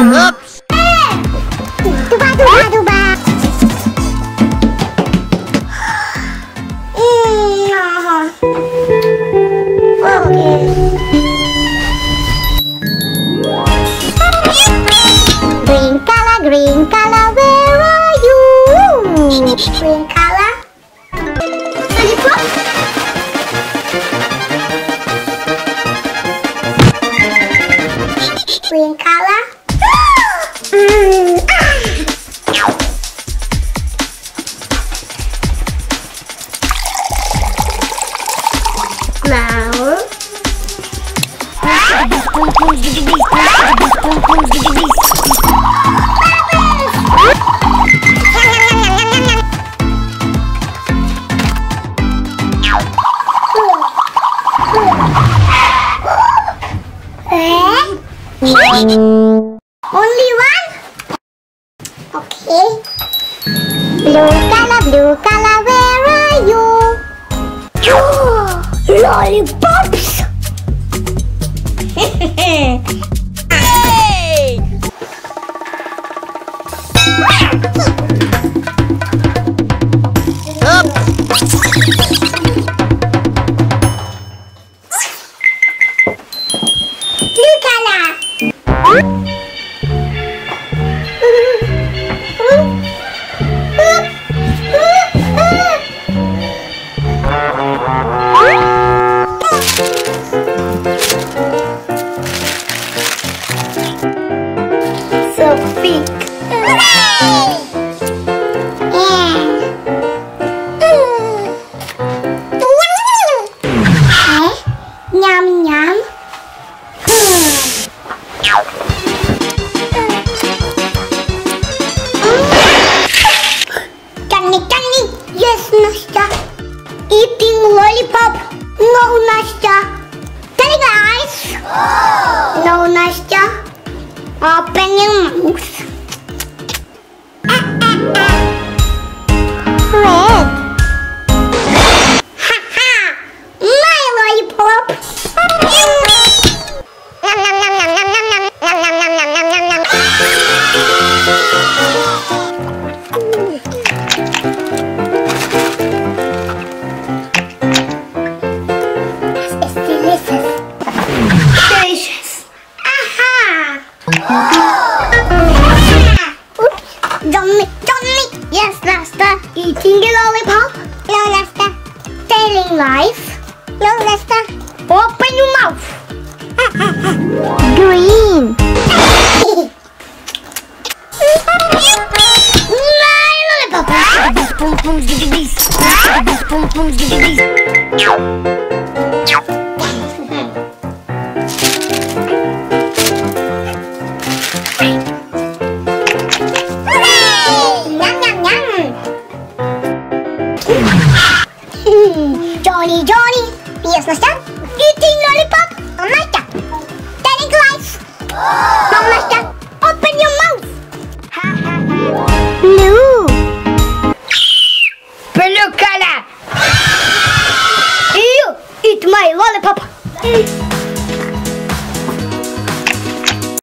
Oops. Green color. Green color. Ah. Now. Only one? Okay. Blue color, blue color, where are you? Oh, Lollipops! Bye. 너무 맛있죠? 어, 뺑이 Eating a lollipop. No, Lester. Telling lies. No, Lester. Open your mouth. Green. My lollipop. Johnny, Johnny. Yes, Nastya. Eating lollipop. No, Nastya. Telling lies. No, Nastya. Open your mouth. Blue. Blue color. You eat my lollipop.